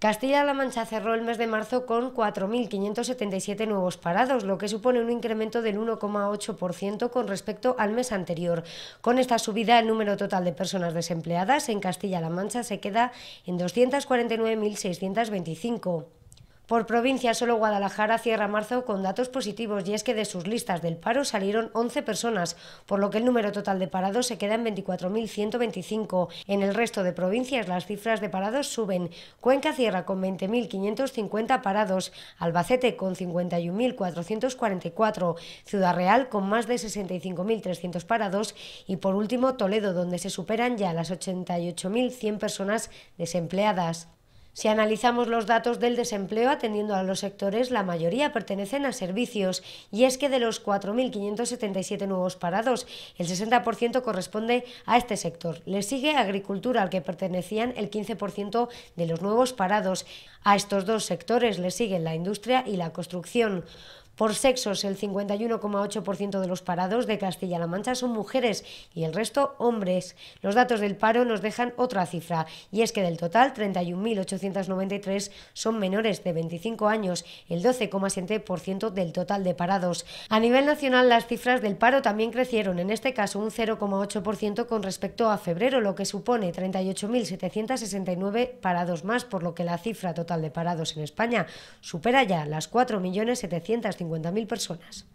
Castilla-La Mancha cerró el mes de marzo con 4.577 nuevos parados, lo que supone un incremento del 1,8% con respecto al mes anterior. Con esta subida, el número total de personas desempleadas en Castilla-La Mancha se queda en 249.625. Por provincia, solo Guadalajara cierra marzo con datos positivos y es que de sus listas del paro salieron 11 personas, por lo que el número total de parados se queda en 24.125. En el resto de provincias las cifras de parados suben. Cuenca cierra con 20.550 parados, Albacete con 51.444, Ciudad Real con más de 65.300 parados y por último Toledo, donde se superan ya las 88.100 personas desempleadas. Si analizamos los datos del desempleo atendiendo a los sectores, la mayoría pertenecen a servicios, y es que de los 4.577 nuevos parados, el 60% corresponde a este sector. Le sigue agricultura, al que pertenecían el 15% de los nuevos parados. A estos dos sectores le siguen la industria y la construcción. Por sexos, el 51,8% de los parados de Castilla-La Mancha son mujeres y el resto hombres. Los datos del paro nos dejan otra cifra, y es que del total, 31.893 son menores de 25 años, el 12,7% del total de parados. A nivel nacional, las cifras del paro también crecieron, en este caso un 0,8% con respecto a febrero, lo que supone 38.769 parados más, por lo que la cifra total de parados en España supera ya las 4.750.000 personas.